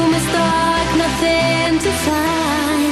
room is dark, nothing to find.